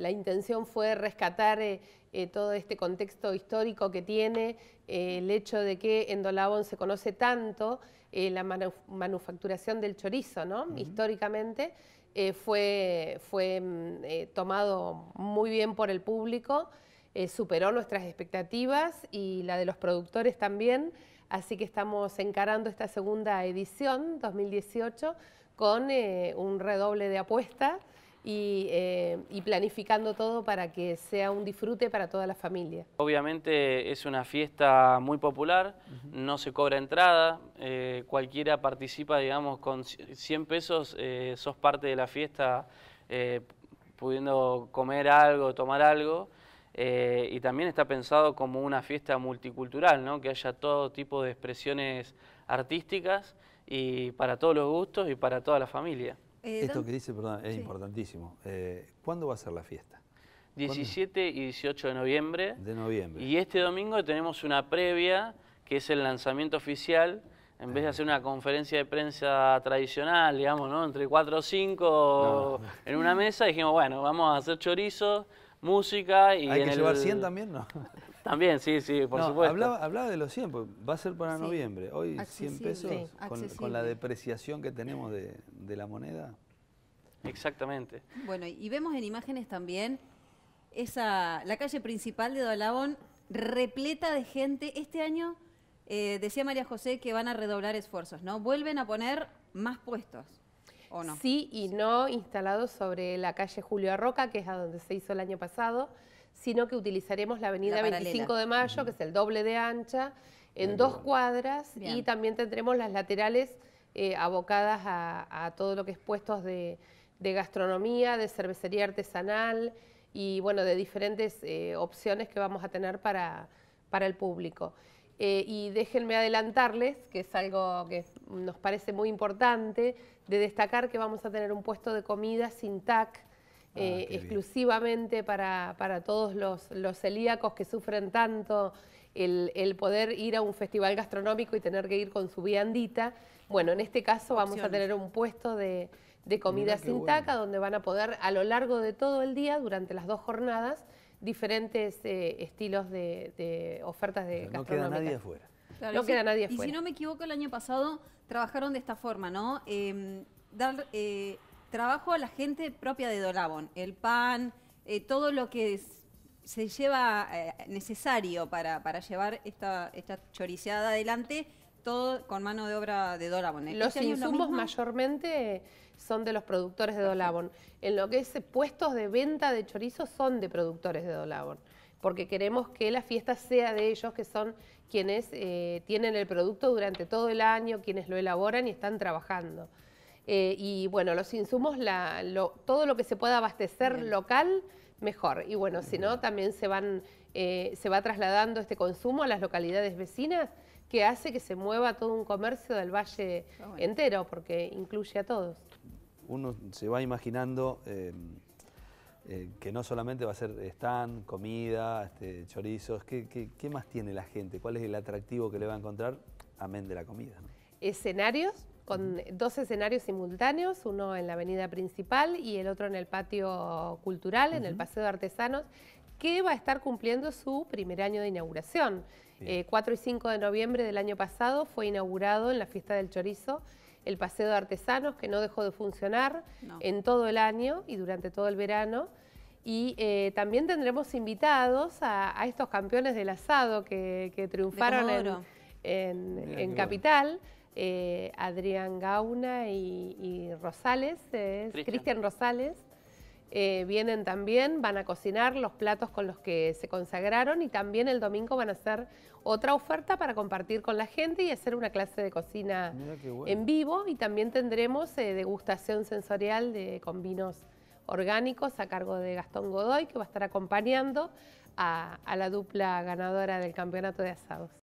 La intención fue rescatar eh, eh, todo este contexto histórico que tiene, eh, el hecho de que en Dolabón se conoce tanto la manufacturación del chorizo, ¿no? Históricamente fue, fue mm, tomado muy bien por el público, superó nuestras expectativas y la de los productores también, así que estamos encarando esta segunda edición, 2018, con un redoble de apuestas eh, y, planificando todo para que sea un disfrute para toda la familia. Obviamente es una fiesta muy popular, no se cobra entrada, eh, cualquiera participa, digamos, con 100 pesos eh, sos parte de la fiesta pudiendo comer algo, tomar algo. y también está pensado como una fiesta multicultural, ¿no? que haya todo tipo de expresiones artísticas y para todos los gustos y para toda la familia. Eh, Esto que dice, perdón, es importantísimo. Eh, ¿Cuándo va a ser la fiesta? 17 y 18 de noviembre. De noviembre. Y este domingo tenemos una previa, que es el lanzamiento oficial. En vez de hacer una conferencia de prensa tradicional, digamos, ¿no? Entre 4 o 5 en una mesa, dijimos, bueno, vamos a hacer chorizo, música y... ¿Hay que llevar 100 también? No. También, sí, sí, por supuesto. Hablaba, hablaba, de los 100, pues va a ser para noviembre. Hoy 100 pesos con, la depreciación que tenemos de, la moneda. Exactamente. Bueno, y vemos en imágenes también esa la calle principal de Dolabón repleta de gente. Este año eh, decía María José que van a redoblar esfuerzos, ¿no? Vuelven a poner más puestos. ¿O no? Sí y no instalados sobre la calle Julio Arroca, que es a donde se hizo el año pasado, sino que utilizaremos la avenida 25 de Mayo, que es el doble de ancha, en dos cuadras y también tendremos las laterales eh, abocadas a, todo lo que es puestos de, gastronomía, de cervecería artesanal y bueno, de diferentes eh, opciones que vamos a tener para, para el público. Eh, y déjenme adelantarles, que es algo que nos parece muy importante, de destacar que vamos a tener un puesto de comida sin TAC, Ah, eh, exclusivamente para, todos los, celíacos que sufren tanto el, poder ir a un festival gastronómico y tener que ir con su viandita. Bueno, en este caso vamos a tener un puesto de, comida sin taca donde van a poder a lo largo de todo el día, durante las dos jornadas, diferentes eh, estilos de, ofertas de No queda nadie afuera. no queda nadie afuera. Y si no me equivoco, el año pasado trabajaron de esta forma, ¿no? Em, dar eh, trabajo a la gente propia de Dolabón, el pan, eh, todo lo que se lleva eh, necesario para, llevar esta, esta choriceada adelante, todo con mano de obra de Dolabón. ¿Los ¿Este insumos mayormente son de los productores de Dolabón. En lo que es puestos de venta de chorizo son de productores de Dolabón, porque queremos que la fiesta sea de ellos, que son quienes eh, tienen el producto durante todo el año, quienes lo elaboran y están trabajando. Eh, y bueno, los insumos, todo lo que se pueda abastecer local, mejor. Y bueno, si no, también se, van, eh, se va trasladando este consumo a las localidades vecinas, que hace que se mueva todo un comercio del valle entero, porque incluye a todos. Uno se va imaginando eh, que no solamente va a ser stand, comida, este, chorizos, ¿qué, más tiene la gente? ¿Cuál es el atractivo que le va a encontrar, amén de la comida? Escenarios, con dos escenarios simultáneos, uno en la avenida principal y el otro en el patio cultural, en el Paseo de Artesanos, que va a estar cumpliendo su primer año de inauguración. 4 eh, y 5 de noviembre del año pasado fue inaugurado en la fiesta del chorizo el Paseo de Artesanos, que no dejó de funcionar en todo el año y durante todo el verano. Y eh, también tendremos invitados a, estos campeones del asado que, triunfaron en Capital. Eh, Adrián Gauna y, Rosales, Cristian. Rosales, eh, vienen también, van a cocinar los platos con los que se consagraron y también el domingo van a hacer otra oferta para compartir con la gente y hacer una clase de cocina en vivo. Y también tendremos eh, degustación sensorial de, con vinos orgánicos a cargo de Gastón Godoy que va a estar acompañando a la dupla ganadora del campeonato de asados.